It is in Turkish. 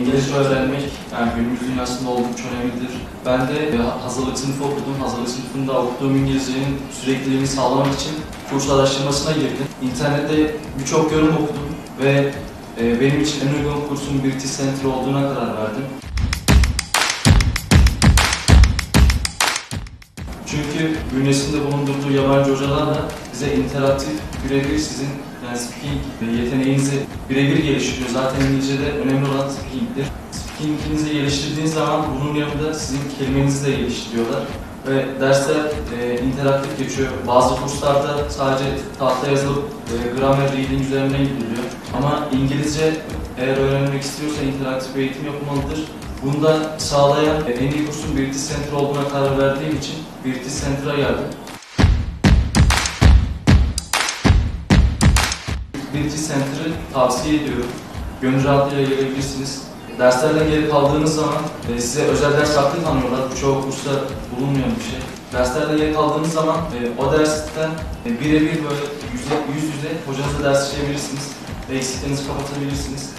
İngilizce öğrenmek yani günümüz dünyasında oldukça önemlidir. Ben de e, hazırlık sınıfı okudum. Hazırlık sınıfında okuduğum İngilizcenin sürekliliğini sağlamak için kurs araştırmasına girdim. İnternette birçok yorum okudum ve e, benim için en uygun kursun British Center olduğuna karar verdim. Çünkü bünyesinde bulundurduğu yabancı hocalarla bize interaktif, birebir sizin yani speaking yeteneğinizi birebir geliştiriyor. Zaten İngilizce'de önemli olan speaking'dir. Speaking'inizi geliştirdiğiniz zaman bunun yanında sizin kelimenizi de geliştiriyorlar. Ve dersler e, interaktif geçiyor. Bazı kurslarda sadece tahta yazılıp e, grammar reading üzerinden gidiliyor. Ama İngilizce eğer öğrenmek istiyorsa interaktif bir eğitim yapılmalıdır. Bunu da sağlayan en iyi kursun British Center olduğuna karar verdiğim için British Center'a geldim. British Center'ı tavsiye ediyorum. Gönül rahatlığıyla gelebilirsiniz. Derslerden geri kaldığınız zaman e, size özel ders hakkı tanıyorlar. Çoğu kursta bulunmayan bir şey. Derslerden geri kaldığınız zaman e, o dersten e, birebir böyle yüz yüze hocanızla ders işleyebilirsiniz. Eksiklerinizi kapatabilirsiniz.